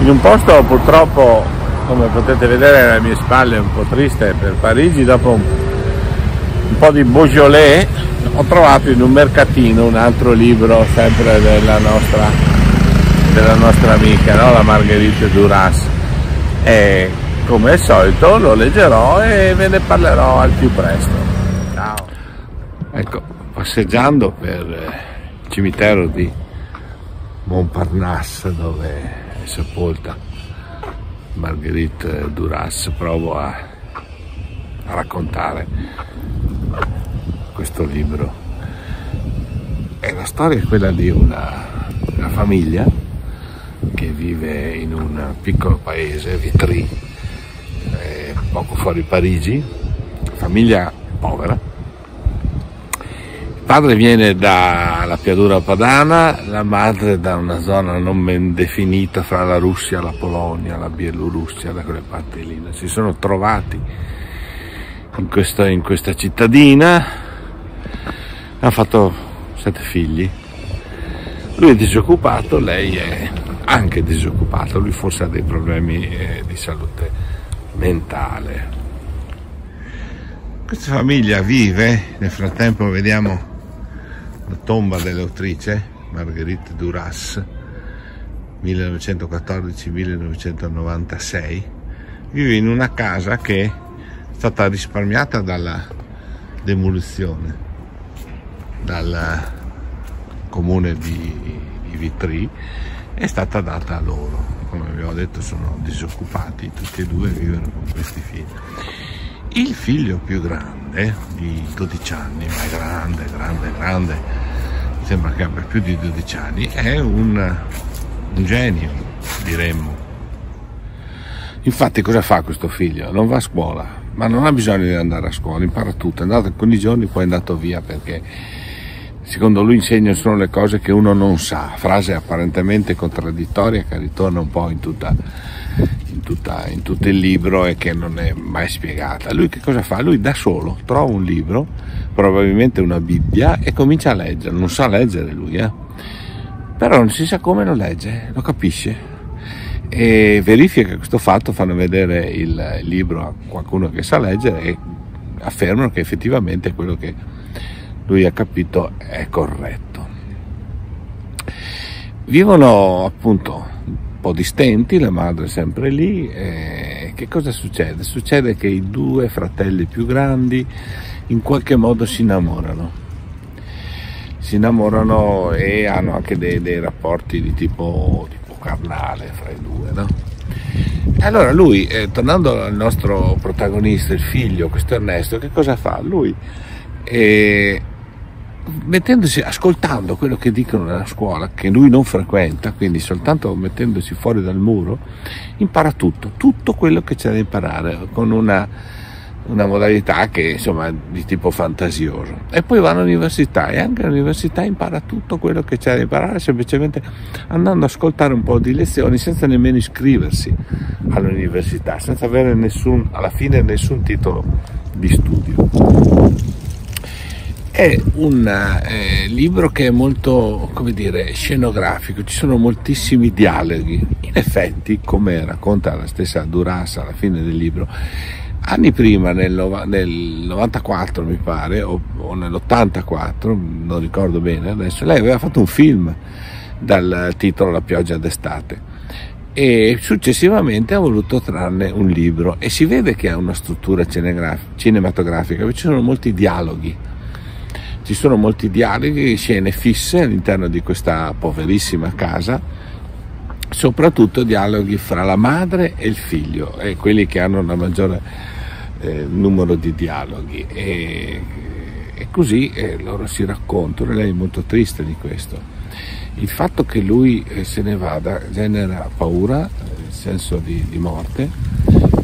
in un posto purtroppo, come potete vedere alle mie spalle, un po' triste per Parigi, dopo un, un po' di Beaujolais, ho trovato in un mercatino un altro libro sempre della nostra, della nostra amica, no? la Marguerite Duras. E come al solito lo leggerò e ve ne parlerò al più presto. Ciao. Ecco, passeggiando per il cimitero di Montparnasse dove sepolta Marguerite Duras, provo a, a raccontare questo libro. E la storia è quella di una, una famiglia che vive in un piccolo paese, Vitry, eh, poco fuori Parigi, famiglia povera. Padre viene dalla pianura padana, la madre da una zona non ben definita fra la Russia, la Polonia, la Bielorussia, da quelle parti lì. Si sono trovati in questa, in questa cittadina, ha fatto sette figli. Lui è disoccupato, lei è anche disoccupata, lui forse ha dei problemi eh, di salute mentale. Questa famiglia vive, nel frattempo vediamo la tomba dell'autrice Marguerite Duras, 1914-1996, vive in una casa che è stata risparmiata dalla demolizione dal comune di, di Vitry è stata data a loro. Come abbiamo detto sono disoccupati, tutti e due vivono con questi figli. Il figlio più grande, di 12 anni, ma è grande, grande, grande, sembra che abbia più di 12 anni, è un, un genio, diremmo. Infatti cosa fa questo figlio? Non va a scuola, ma non ha bisogno di andare a scuola, impara tutto, è andato alcuni giorni, poi è andato via perché secondo lui insegnano solo le cose che uno non sa, frase apparentemente contraddittoria che ritorna un po' in, tutta, in, tutta, in tutto il libro e che non è mai spiegata. Lui che cosa fa? Lui da solo trova un libro, probabilmente una Bibbia, e comincia a leggere, non sa leggere lui, eh? però non si sa come lo legge, lo capisce. E verifica questo fatto, fanno vedere il libro a qualcuno che sa leggere e affermano che effettivamente quello che lui ha capito è corretto. Vivono appunto po' distenti, la madre è sempre lì. E che cosa succede? Succede che i due fratelli più grandi in qualche modo si innamorano. Si innamorano e hanno anche dei, dei rapporti di tipo, tipo, carnale fra i due, no? Allora lui, eh, tornando al nostro protagonista, il figlio, questo Ernesto, che cosa fa? Lui eh, mettendosi, ascoltando quello che dicono nella scuola, che lui non frequenta, quindi soltanto mettendosi fuori dal muro, impara tutto, tutto quello che c'è da imparare, con una, una modalità che insomma di tipo fantasioso. E poi va all'università e anche all'università impara tutto quello che c'è da imparare, semplicemente andando ad ascoltare un po' di lezioni senza nemmeno iscriversi all'università, senza avere nessun, alla fine nessun titolo di studio. È un eh, libro che è molto, come dire, scenografico, ci sono moltissimi dialoghi. In effetti, come racconta la stessa Duras alla fine del libro, anni prima, nel, nel 94 mi pare, o, o nell'84, non ricordo bene adesso, lei aveva fatto un film dal titolo La pioggia d'estate. E successivamente ha voluto trarne un libro. E si vede che ha una struttura cinematografica, ci sono molti dialoghi ci sono molti dialoghi, scene fisse all'interno di questa poverissima casa, soprattutto dialoghi fra la madre e il figlio, e quelli che hanno il maggiore eh, numero di dialoghi. E, e così eh, loro si raccontano, lei è molto triste di questo. Il fatto che lui eh, se ne vada genera paura, il eh, senso di, di morte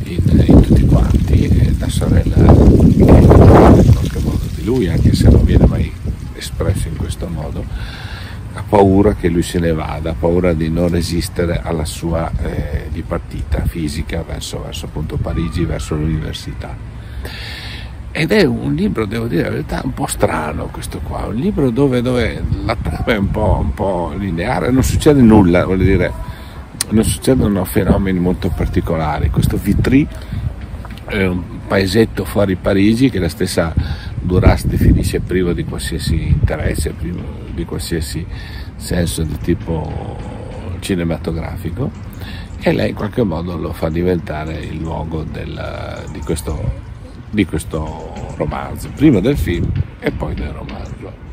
in, in, tutti quanti, la sorella che lui, anche se non viene mai espresso in questo modo, ha paura che lui se ne vada, ha paura di non resistere alla sua eh, dipartita fisica verso, verso appunto Parigi, verso l'università. Ed è un libro, devo dire la verità, un po' strano questo qua, un libro dove, dove la trama è un po', un po', lineare, non succede nulla, voglio dire, non succedono fenomeni molto particolari. Questo Vitry è un paesetto fuori Parigi che la stessa Duras definisce privo di qualsiasi interesse, privo di qualsiasi senso di tipo cinematografico e lei in qualche modo lo fa diventare il luogo del, di, questo, di questo romanzo, prima del film e poi del romanzo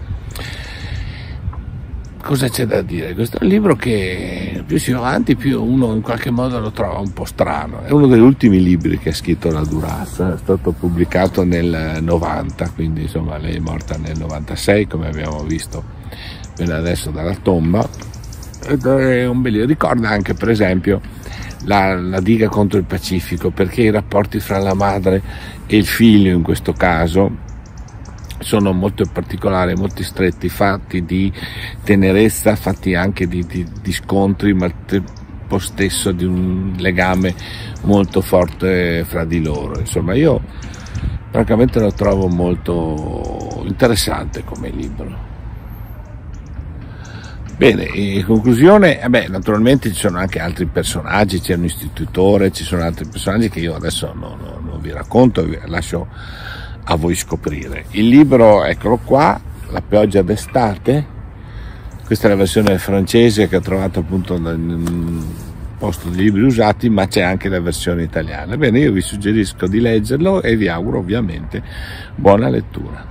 cosa c'è da dire? Questo è un libro che più si va avanti più uno in qualche modo lo trova un po' strano. È uno degli ultimi libri che ha scritto la Durazza, è stato pubblicato nel 90, quindi insomma lei è morta nel 96 come abbiamo visto appena adesso dalla tomba. Ed è un bel ricorda anche per esempio la, la diga contro il Pacifico perché i rapporti fra la madre e il figlio in questo caso sono molto particolari, molto stretti, fatti di tenerezza, fatti anche di, di, di scontri, ma al tempo stesso di un legame molto forte fra di loro. Insomma, io francamente lo trovo molto interessante come libro. Bene, in conclusione, eh beh, naturalmente ci sono anche altri personaggi, c'è un istitutore, ci sono altri personaggi che io adesso non, non, non vi racconto, vi lascio a voi scoprire. Il libro, eccolo qua, La pioggia d'estate, questa è la versione francese che ho trovato appunto nel posto di libri usati, ma c'è anche la versione italiana. Bene, io vi suggerisco di leggerlo e vi auguro ovviamente buona lettura.